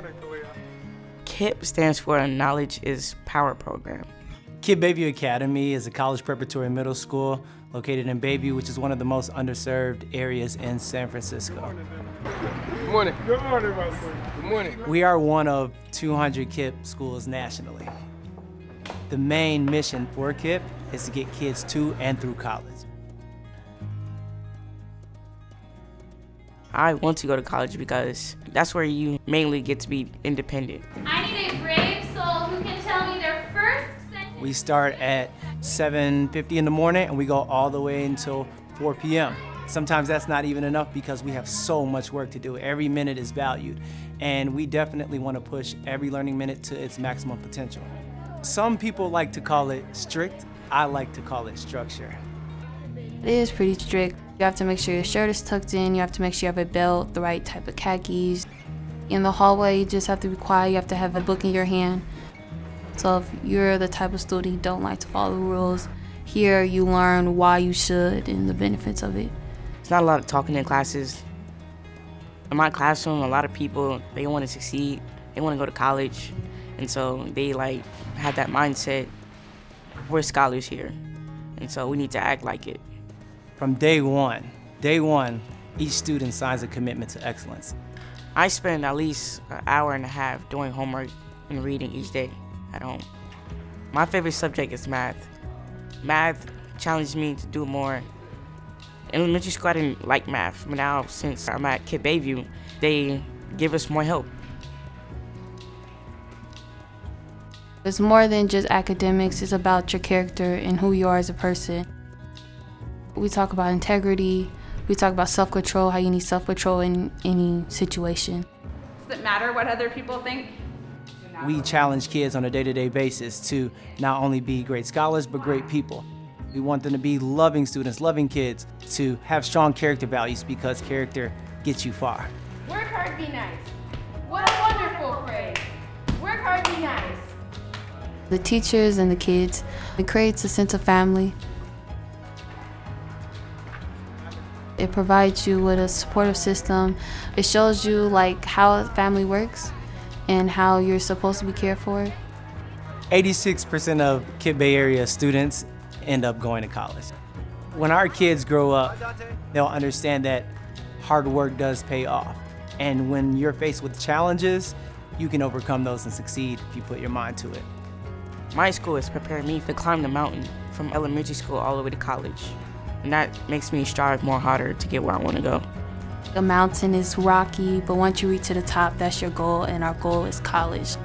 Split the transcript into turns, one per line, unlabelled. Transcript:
morning, Kalia.
KIPP stands for a Knowledge is Power Program.
KIPP Bayview Academy is a college preparatory middle school located in Bayview, which is one of the most underserved areas in San Francisco.
Good morning. Good morning, my son. Good morning.
We are one of 200 KIPP schools nationally. The main mission for KIPP is to get kids to and through college.
I want to go to college because that's where you mainly get to be independent.
I need a brave soul who can tell me their first sentence.
We start at 7.50 in the morning and we go all the way until 4 p.m. Sometimes that's not even enough because we have so much work to do. Every minute is valued and we definitely want to push every learning minute to its maximum potential. Some people like to call it strict. I like to call it structure.
It is pretty strict. You have to make sure your shirt is tucked in, you have to make sure you have a belt, the right type of khakis. In the hallway, you just have to be quiet, you have to have a book in your hand. So if you're the type of student who don't like to follow the rules, here you learn why you should and the benefits of it.
It's not a lot of talking in classes. In my classroom, a lot of people, they want to succeed, they want to go to college, and so they like have that mindset, we're scholars here, and so we need to act like it.
From day one, day one, each student signs a commitment to excellence.
I spend at least an hour and a half doing homework and reading each day at home. My favorite subject is math. Math challenged me to do more. In elementary school, I didn't like math, but now since I'm at KIPP Bayview, they give us more help.
It's more than just academics, it's about your character and who you are as a person. We talk about integrity, we talk about self control, how you need self control in any situation.
Does it matter what other people think?
We challenge kids on a day to day basis to not only be great scholars, but great people. We want them to be loving students, loving kids, to have strong character values because character gets you far.
Work hard, be nice. What a wonderful phrase. Work hard, be nice.
The teachers and the kids, it creates a sense of family. It provides you with a supportive system. It shows you like how a family works and how you're supposed to be cared for.
86% of KIPP Bay Area students end up going to college. When our kids grow up, they'll understand that hard work does pay off. And when you're faced with challenges, you can overcome those and succeed if you put your mind to it.
My school has prepared me to climb the mountain from elementary school all the way to college. And that makes me strive more harder to get where I want to go.
The mountain is rocky, but once you reach to the top, that's your goal, and our goal is college.